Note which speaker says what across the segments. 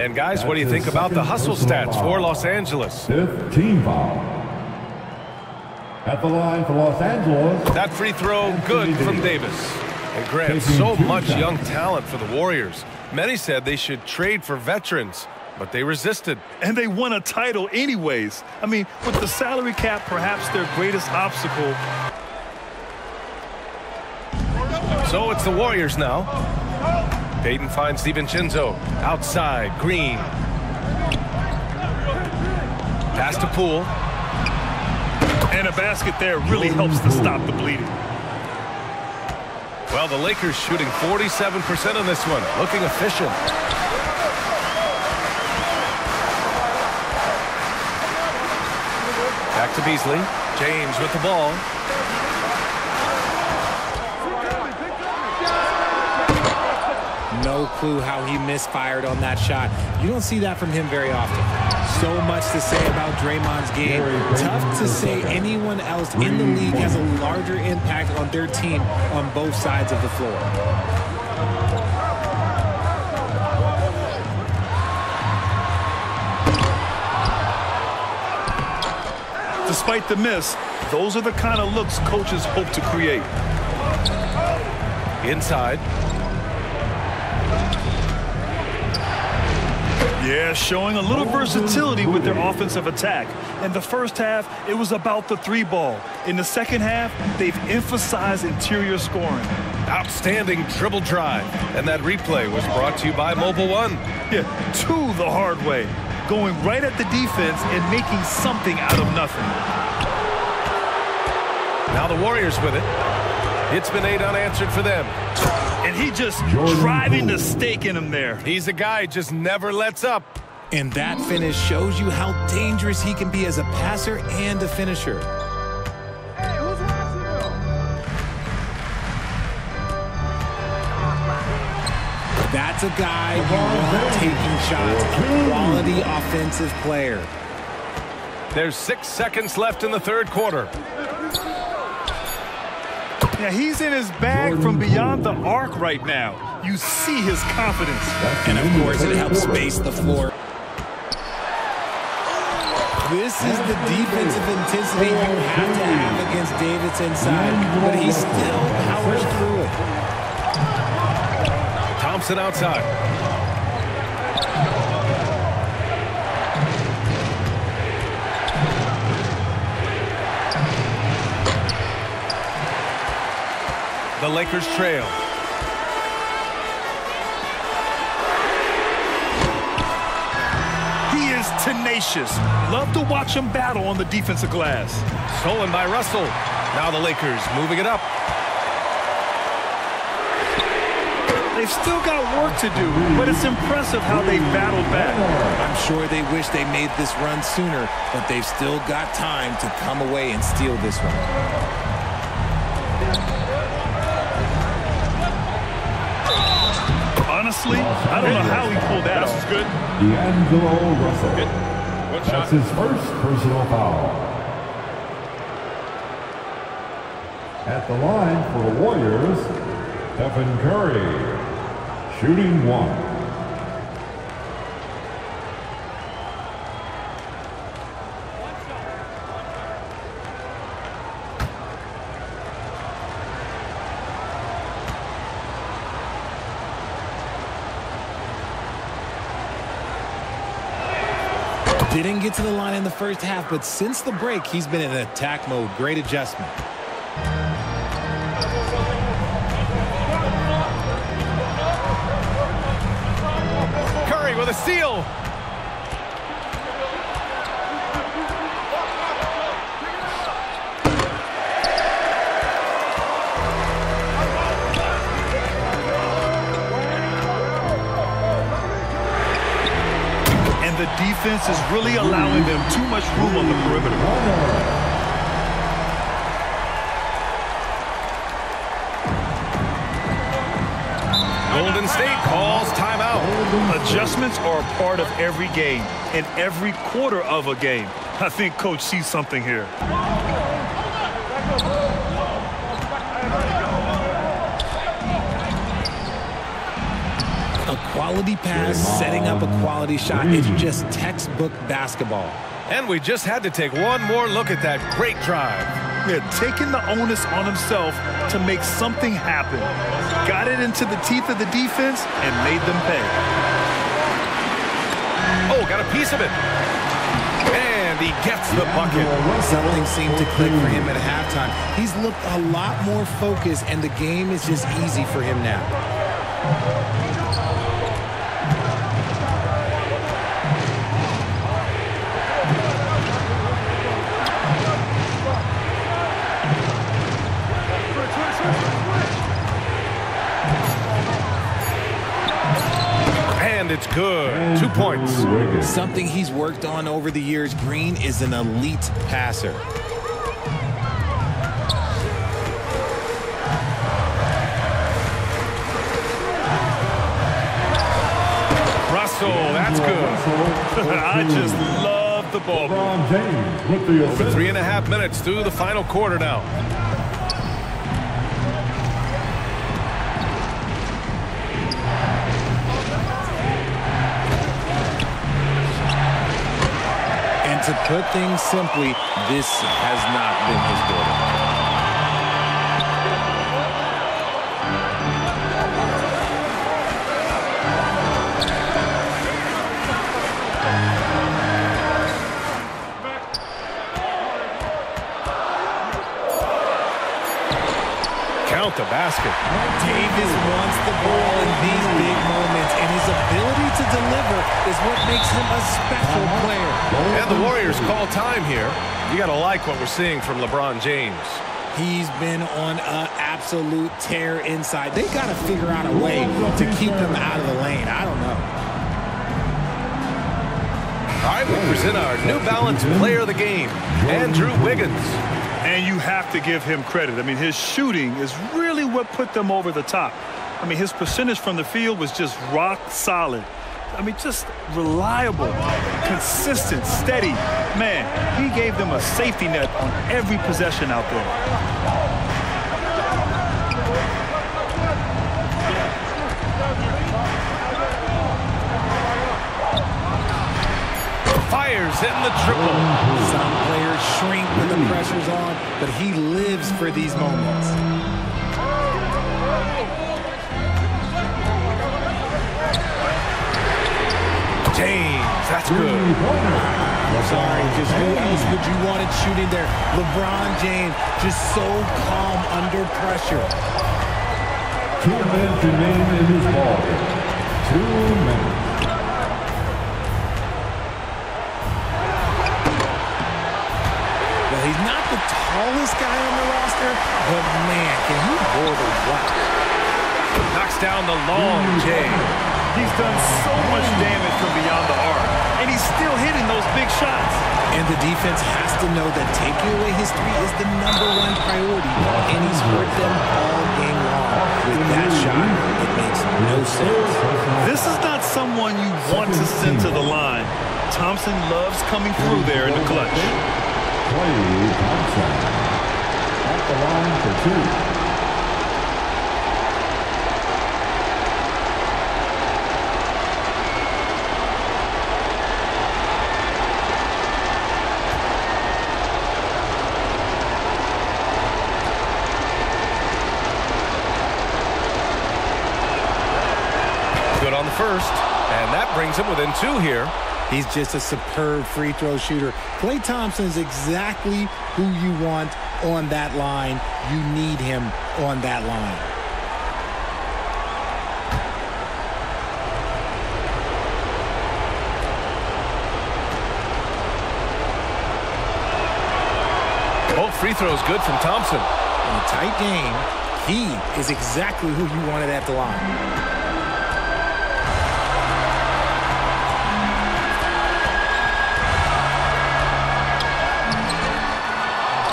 Speaker 1: And guys, what do you think about the hustle stats for Los Angeles?
Speaker 2: Fifth team foul. At the line for Los Angeles.
Speaker 1: That free throw, good from Davis. And Grant, so much young talent for the Warriors. Many said they should trade for veterans, but they resisted.
Speaker 3: And they won a title anyways. I mean, with the salary cap perhaps their greatest obstacle.
Speaker 1: So it's the Warriors now. Payton finds DiVincenzo. Outside, Green. Pass to Poole.
Speaker 3: And a basket there really helps to stop the bleeding.
Speaker 1: Well, the Lakers shooting 47% on this one. Looking efficient. Back to Beasley. James with the ball.
Speaker 4: No clue how he misfired on that shot. You don't see that from him very often. So much to say about Draymond's game. Tough to say anyone else in the league has a larger impact on their team on both sides of the floor.
Speaker 3: Despite the miss, those are the kind of looks coaches hope to create.
Speaker 1: Inside.
Speaker 3: Yeah, showing a little versatility with their offensive attack. In the first half, it was about the three ball. In the second half, they've emphasized interior scoring.
Speaker 1: Outstanding dribble drive. And that replay was brought to you by Mobil 1.
Speaker 3: Yeah, two the hard way. Going right at the defense and making something out of nothing.
Speaker 1: Now the Warriors with it. It's been eight unanswered for them.
Speaker 3: And he just driving the stake in him there.
Speaker 1: He's a guy just never lets up.
Speaker 4: And that finish shows you how dangerous he can be as a passer and a finisher. That's a guy you want taking shots. a Quality offensive player.
Speaker 1: There's six seconds left in the third quarter.
Speaker 3: Yeah, he's in his bag from beyond the arc right now. You see his confidence.
Speaker 4: And of course, it helps space the floor. This is the defensive intensity you have to have against Davis inside, but he still powers through it.
Speaker 1: Thompson outside. The Lakers trail.
Speaker 3: He is tenacious. Love to watch him battle on the defensive glass.
Speaker 1: Stolen by Russell. Now the Lakers moving it up.
Speaker 3: They've still got work to do, but it's impressive how they battled back.
Speaker 4: I'm sure they wish they made this run sooner, but they've still got time to come away and steal this one.
Speaker 3: Honestly, I don't know how he pulled that off.
Speaker 1: good.
Speaker 2: D'Angelo Russell.
Speaker 1: Good. One shot.
Speaker 2: That's his first personal foul. At the line for the Warriors, Stephen Curry. Shooting one.
Speaker 4: Didn't get to the line in the first half, but since the break, he's been in attack mode. Great adjustment.
Speaker 1: Curry with a steal.
Speaker 3: Defense is really allowing them too much room on the perimeter.
Speaker 1: Golden State calls timeout.
Speaker 3: Adjustments are a part of every game and every quarter of a game. I think Coach sees something here.
Speaker 4: A quality pass, setting up a quality shot. It's mm. just textbook basketball.
Speaker 1: And we just had to take one more look at that great drive.
Speaker 3: Yeah, taking the onus on himself to make something happen. Got it into the teeth of the defense and made them pay.
Speaker 1: Oh, got a piece of it. And he gets the bucket.
Speaker 4: Something seemed to click for him at halftime. He's looked a lot more focused, and the game is just easy for him now. Something he's worked on over the years. Green is an elite passer.
Speaker 1: Russell, that's good.
Speaker 3: I just love the ball.
Speaker 2: LeBron James with the
Speaker 1: Over three and a half minutes through the final quarter now.
Speaker 4: Put things simply, this has not been his quarter.
Speaker 1: Count the basket.
Speaker 4: Davis wants the ball in these big moments, and his ability deliver is what makes him a special player.
Speaker 1: And the Warriors call time here. You got to like what we're seeing from LeBron James.
Speaker 4: He's been on an absolute tear inside. They got to figure out a way to keep him out of the lane. I don't know.
Speaker 1: All right, we present our New Balance player of the game, Andrew Wiggins.
Speaker 3: And you have to give him credit. I mean, his shooting is really what put them over the top. I mean, his percentage from the field was just rock solid. I mean, just reliable, consistent, steady. Man, he gave them a safety net on every possession out there.
Speaker 1: Fires hitting the triple.
Speaker 4: Some players shrink when the pressure's on, but he lives for these moments.
Speaker 1: James, that's good.
Speaker 4: Sorry, because who else would you want it shooting there? LeBron James, just so calm under pressure.
Speaker 2: Two minutes remain in this ball. Two minutes.
Speaker 4: Well, he's not the tallest guy on the roster, but man, can he board a rock.
Speaker 1: Knocks down the long J.
Speaker 3: He's done so much damage from beyond the arc, and he's still hitting those big shots.
Speaker 4: And the defense has to know that taking away his three is the number one priority, and he's hurt them all game long. With that shot, it makes no sense.
Speaker 3: This is not someone you want to send to the line. Thompson loves coming through there in the clutch.
Speaker 2: Klay Thompson. At the line for two.
Speaker 1: First. And that brings him within two here.
Speaker 4: He's just a superb free throw shooter. Klay Thompson is exactly who you want on that line. You need him on that line.
Speaker 1: Both free throws good from Thompson.
Speaker 4: In a tight game, he is exactly who you wanted at the line.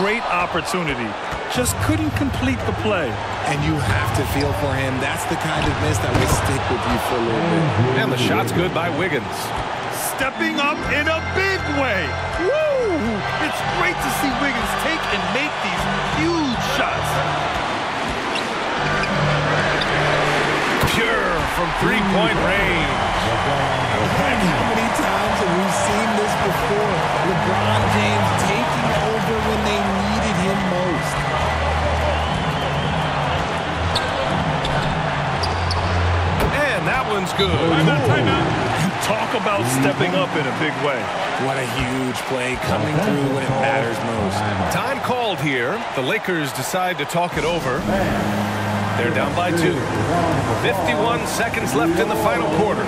Speaker 3: Great opportunity. Just couldn't complete the play.
Speaker 4: And you have to feel for him. That's the kind of miss that will stick with you for a little bit.
Speaker 1: And the shot's good by Wiggins.
Speaker 3: Stepping up in a big way. Woo! It's great to see Wiggins take and make these huge shots.
Speaker 1: Pure from three-point range.
Speaker 4: How many times have we seen this before? LeBron James taking over when they needed him most.
Speaker 1: And that one's good.
Speaker 3: You talk about stepping up in a big way.
Speaker 4: What a huge play coming through when it matters most.
Speaker 1: Time called here. The Lakers decide to talk it over. They're down by two. 51 seconds left in the final quarter.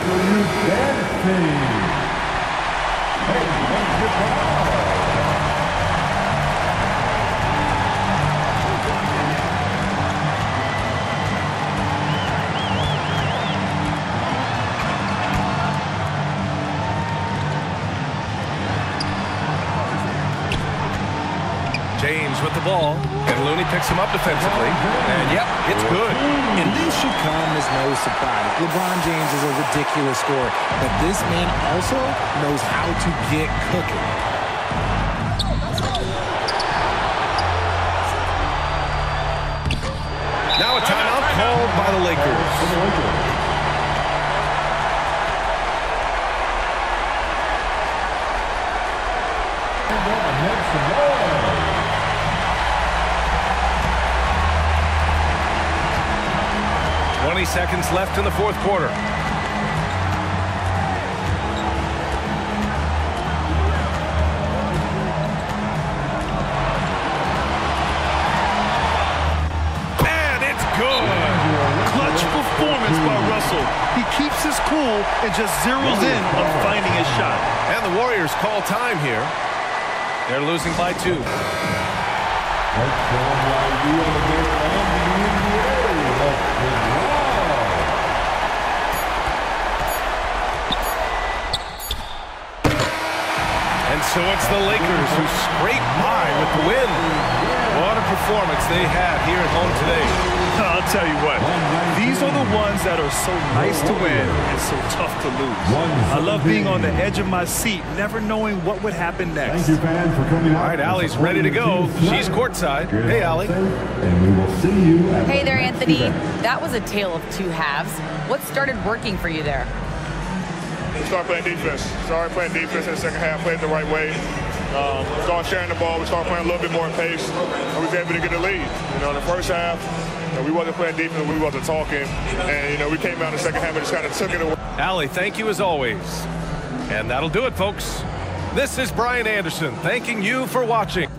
Speaker 1: Picks him up defensively. And yep, it's good.
Speaker 4: And this should come as no surprise. LeBron James is a ridiculous scorer, but this man also knows how to get cooking.
Speaker 1: Now a timeout called by the Lakers. Twenty seconds left in the fourth quarter. And it's good.
Speaker 3: Clutch performance by Russell. He keeps his cool and just zeroes in on finding his shot.
Speaker 1: And the Warriors call time here. They're losing by two. And so it's the Lakers who scrape by with the win. What a performance they had here at home today.
Speaker 3: I'll tell you what, these are the ones that are so nice to win and so tough to lose. I love being on the edge of my seat, never knowing what would happen next.
Speaker 2: Thank you, fans, for coming out.
Speaker 1: All right, Allie's ready to go. She's courtside. Hey, Allie.
Speaker 2: And we will see you
Speaker 5: Hey there, Anthony. That was a tale of two halves. What started working for you there?
Speaker 6: We started playing defense. Started playing defense in the second half, played the right way. Um, started sharing the ball. We started playing a little bit more pace. And we was able to get a lead. You know, in the first half, you know, we wasn't playing defense, we wasn't talking. And, you know, we came out in the second half and just kind of took it away.
Speaker 1: Allie, thank you as always. And that'll do it, folks. This is Brian Anderson thanking you for watching.